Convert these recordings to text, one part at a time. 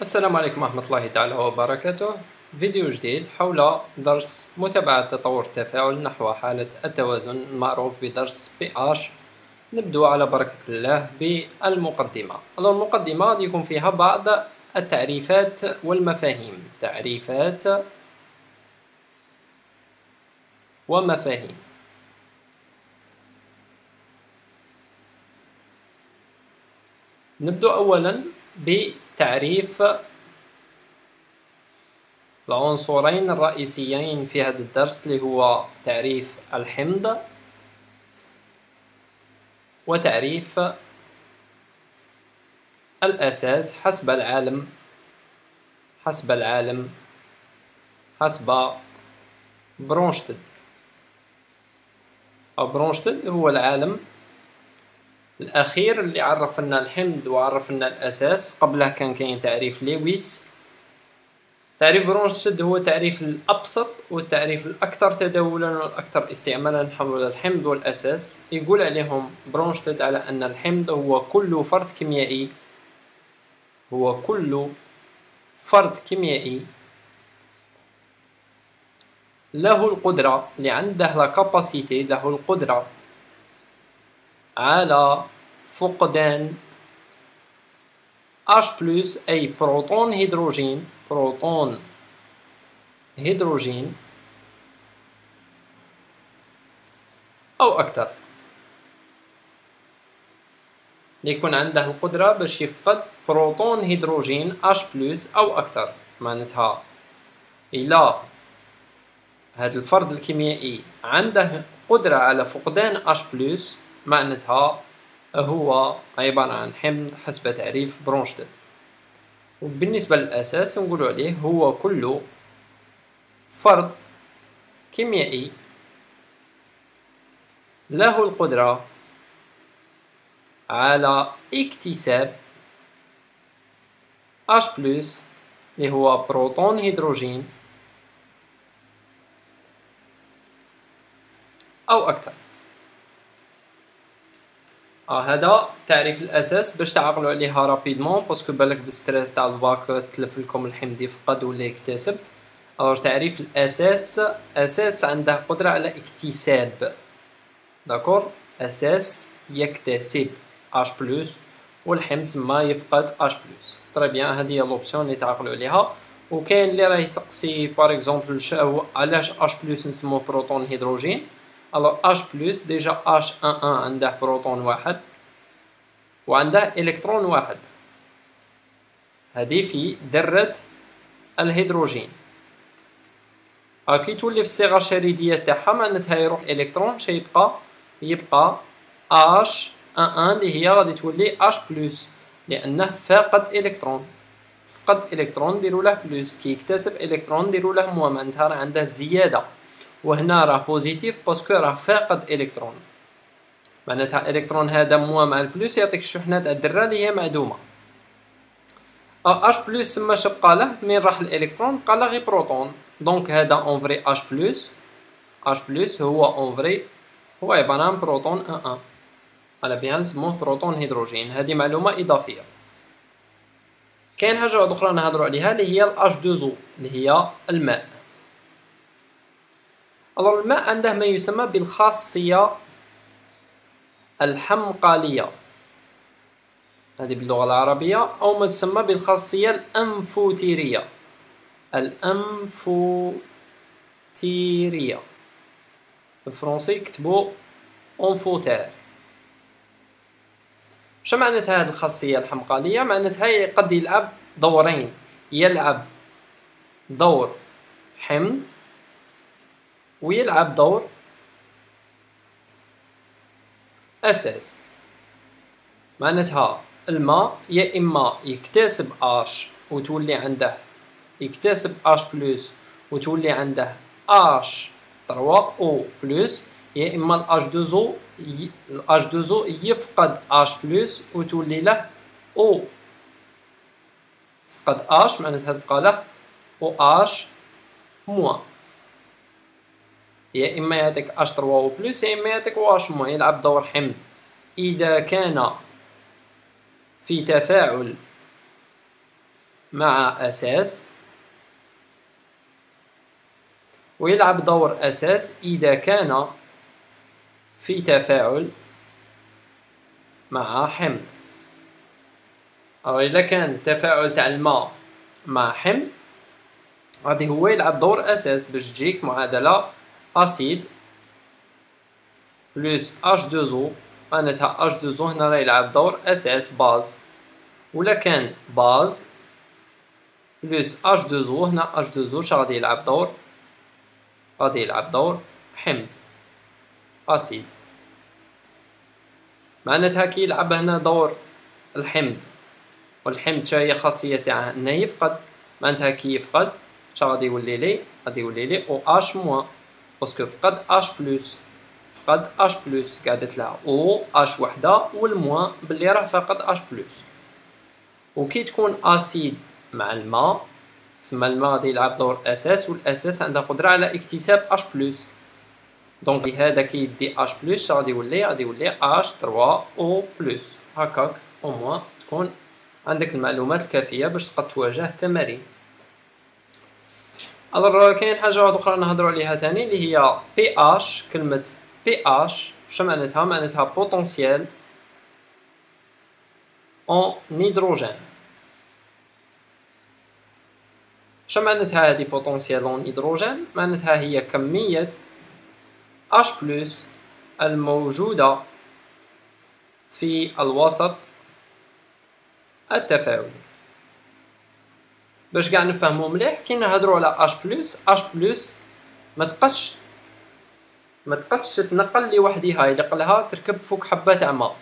السلام عليكم ورحمة الله تعالى وبركاته. فيديو جديد حول درس متابعة تطور التفاعل نحو حالة التوازن المعروف بدرس بي اش نبدو على بركة الله بالمقدمة. المقدمة غادي يكون فيها بعض التعريفات والمفاهيم. تعريفات ومفاهيم. نبدو أولا بتعريف العنصرين الرئيسيين في هذا الدرس اللي هو تعريف الحمض وتعريف الأساس حسب العالم حسب العالم حسب برونشتد أو برونشتد هو العالم الأخير اللي عرف لنا الحمض وعرف لنا الأساس قبله كان كاين تعريف لويس. تعريف برونشتد هو التعريف الأبسط والتعريف الأكثر تداولا والأكثر استعمالا حول الحمض والأساس. يقول عليهم برونشتد على أن الحمض هو كل فرد كيميائي. هو كل فرد كيميائي. له القدرة اللي عنده لا له القدرة. على فقدان H plus أي بروتون هيدروجين بروتون هيدروجين أو أكثر. يكون عنده القدرة باش يفقد بروتون هيدروجين H plus أو أكثر معناتها إلا هذا الفرد الكيميائي عنده قدرة على فقدان H بلس معناتها هو عبارة عن حمض حسب تعريف برونشتد وبالنسبة للأساس نقول عليه هو كل فرد كيميائي. له القدرة على اكتساب H اللي هو بروتون هيدروجين أو أكثر آه هذا تعريف الأساس باش تعقلوا عليها rapidement parce que بالك بال stress تاع الباك تلف لكم الحمض يفقد ولا يكتسب. alors تعريف الأساس أساس عنده قدرة على اكتساب. d'accord أساس يكتسب. H plus والحمض ما يفقد H plus très bien هذه هي l'option اللي تعقلوا عليها. وكاين اللي راه يسقسي par exemple علاش H plus نسموه بروتون هيدروجين alors H plus déjà H un un عنده بروتون واحد. وعنده إلكترون واحد. هذه في ذرة الهيدروجين. كي تولي في الصيغة الشريدية تاعها معناتها يروح إلكترون شي يبقى H un اللي هي غادي تولي H plus لأنه فاقد إلكترون. فقد إلكترون نديرو له plus كي يكتسب إلكترون نديرو له moins معناتها راه عنده زيادة. وهنا راه positif parce que راه فاقد إلكترون. معناتها إلكترون هذا moins مع ال plus يعطيك الشحنه تاع الذره اللي هي معدومة. H plus سما شبقى له من راح الإلكترون؟ بقى له غير بروتون. donc هذا en vrai H plus H plus هو en vrai هو عبارة عن بروتون un un على بها نسموه بروتون هيدروجين. هذه معلومة إضافية. كاين حاجة أخرى نهضروا عليها اللي هي ال H 2 اللي هي الماء. alors الماء عنده ما يسمى بالخاصية الحمقالية. هذه باللغة العربية أو ما تسمى بالخاصية الأمفوتيرية. الأنفوتيرية. بالفرنسي يكتبو أنفوتير. شو معناتها هذه الخاصية الحمقالية؟ معناتها قد يلعب دورين. يلعب دور حمض ويلعب دور أساس. معناتها الماء يا إما يكتسب H وتولي عنده يكتسب H plus وتولي عنده H trois O plus يا deux O ال H deux O يفقد H plus وتولي له أو فقد H معناتها تبقى له اش موان يا إما يعطيك H 3 O plus يا إما يعطيك واش موان يلعب دور حمض إذا كان في تفاعل مع أساس ويلعب دور أساس إذا كان في تفاعل مع حمض أو إذا كان تفاعل تاع الماء مع حمض غادي هو يلعب دور أساس باش تجيك معادلة acide plus H deux O معناتها H deux O هنا راه يلعب دور أساس base ولا كان base plus H deux O هنا H deux O غادي يلعب دور؟ غادي يلعب دور حمض acide معناتها كي يلعب هنا دور الحمض والحمض شا هي خاصية تاعه إنه يفقد؟ معناتها كي يفقد شا غادي يولي لي غادي يولي لي OH moins parce que فقد H plus فقد H plus قعدت لها أو اش وحده والموان بلي راه فقد H plus وكي تكون acide مع الماء تسمى الماء غادي يلعب دور أساس والاساس عنده قدره على اكتساب H plus donc هذا كي يدي H plus غادي يولي غادي يولي H 3 O plus هكاك au moins تكون عندك المعلومات الكافيه باش تقد تواجه التمارين alors كاين حاجة أخرى نهضروا عليها تاني اللي هي بي اش كلمة بي اش شو معناتها معناتها potentiel en hydrogène شو معناتها هذه potentiel en hydrogène معناتها هي كمية H plus الموجودة في الوسط التفاعلي باش قاع نفهمو مليح كي نهضرو على H plus H plus ما تقدش ما تقدش تتنقل لوحدها يلقلها تركب فوق حبة تاع ماء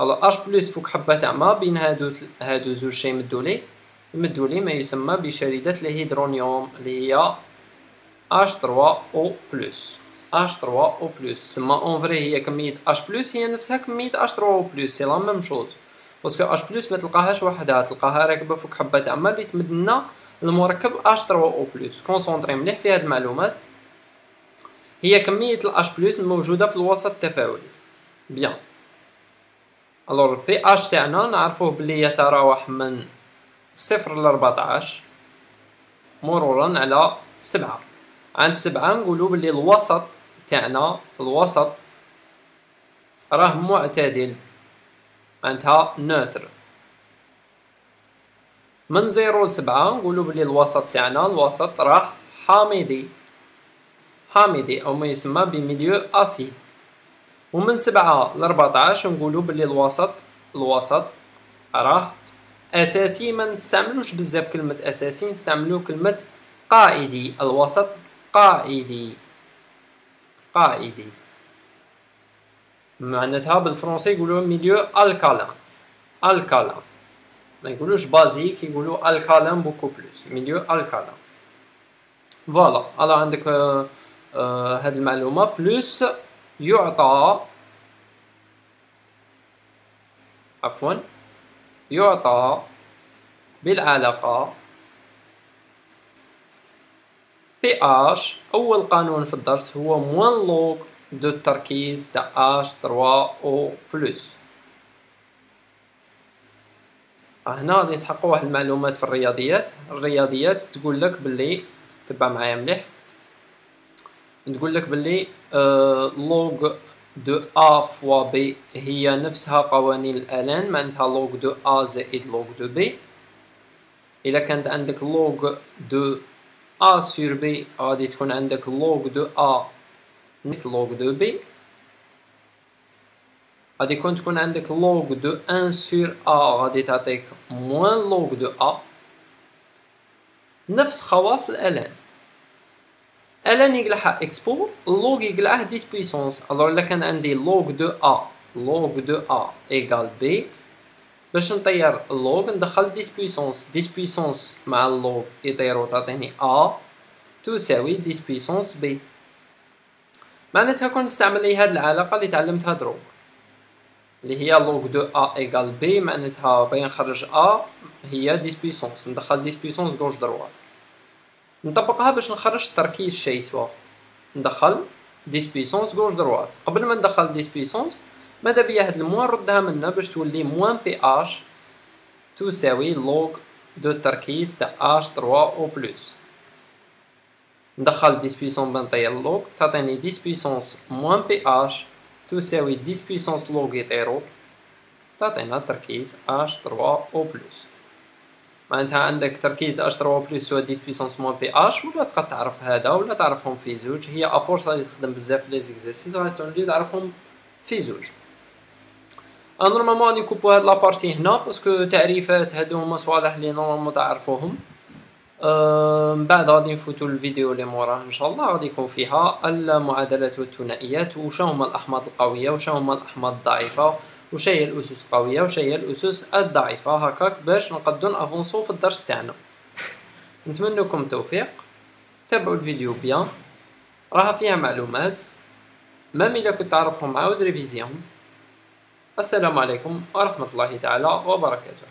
alors H plus فوق حبة تاع ماء بين هادو هادو زوج شي يمدو ليه يمدو ليه ما يسمى بشاردة الهيدرونيوم اللي هي H 3 O plus H 3 O plus سما en vrai هي كمية H plus هي نفسها كمية H 3 O plus c'est la même chose parce que H plus ما تلقاهاش وحدها تلقاها راكبة فوق حبة تاع ماء اللي تمدنا المركب H 3 O plus concentrez مليح في هاد المعلومات. هي كمية ال H plus الموجودة في الوسط التفاعلي. bien. alors pH تاعنا نعرفوه بلي يتراوح من صفر ل 14 مرورا على سبعة. عند سبعة نقولو بلي الوسط تاعنا الوسط راه معتدل. معناتها neutre من zéro لسبعة نقولو بلي الوسط تاعنا الوسط راه حامضي. حامضي أو ما يسمى ب milieu acide. ومن سبعة لربعتاش نقولو بلي الوسط الوسط راه أساسي. ما نستعملوش بزاف كلمة أساسي نستعملو كلمة قاعدي. الوسط قاعدي. قاعدي. معناتها بالفرنسي يقولوا milieu alcalin alcalin ما يقولوش basique يقولوا alcalin beaucoup plus milieu alcalin voilà على عندك آه آه هاد المعلومة. plus يعطى عفوا يعطى بالعلاقة pH أول قانون في الدرس هو moins log de التركيز تاع H 3 O plus هنا غادي نسحقوا واحد المعلومات في الرياضيات. الرياضيات تقول لك باللي تبع معايا مليح. تقول لك باللي log de a fois b هي نفسها قوانين ال LN معناتها log de a زائد log de b إلا كانت عندك log de a sur b غادي تكون عندك log de a ناقص log de b غادي يكون تكون عندك log de un sur a غادي تعطيك moins log de a نفس خواص ال LN ال LN يقلعها expo ال log يقلعه dix puissance alors الا كان عندي log de a log de a égal b باش نطير ال log ندخل dix puissance dix puissance مع ال log يطيرو تعطيني a تساوي dix puissance b معناتها كون نستعمل لي هاد العلاقة اللي تعلمتها دروك اللي هي log de a égal b معناتها باغي نخرج a هي dix puissance ندخل dix puissance gauche droite نطبقها باش نخرج تركيز شيء سوا. ندخل dix puissance gauche droite قبل ما ندخل dix puissance ماذا بيا هاد ال moins؟ ردها منا باش تولي moins pH تساوي log de التركيز تاع H 3 O plus ندخل 10 puissance نطير ال log تعطيني 10 puissance moins pH تساوي 10 puissance log يطيرو تعطينا تركيز H 3 O plus معناتها عندك تركيز H 3 plus هو 10 puissance moins pH ولا تقدر تعرف هذا ولا تعرفهم في زوج هي à force غادي تخدم بزاف les exercices غادي تولي تعرفهم في زوج normalement غادي نكوبو هاد la partie هنا parce que تعريفات هادو هما صوالح لي normalement تعرفوهم من بعد غادي نفوتو الفيديو اللي موراه إن شاء الله. غادي يكون فيها المعادلات والثنائيات وش هما الأحماض القوية وش هما الأحماض الضعيفة وش هي الأسس القوية وش هي الأسس الضعيفة. هكاك باش نقدو نأفونسو في الدرس تاعنا. نتمنى لكم التوفيق. تابعوا الفيديو bien. راها فيها معلومات. même إلا كنت تعرفهم عاود ريفيزيهم السلام عليكم ورحمة الله تعالى وبركاته.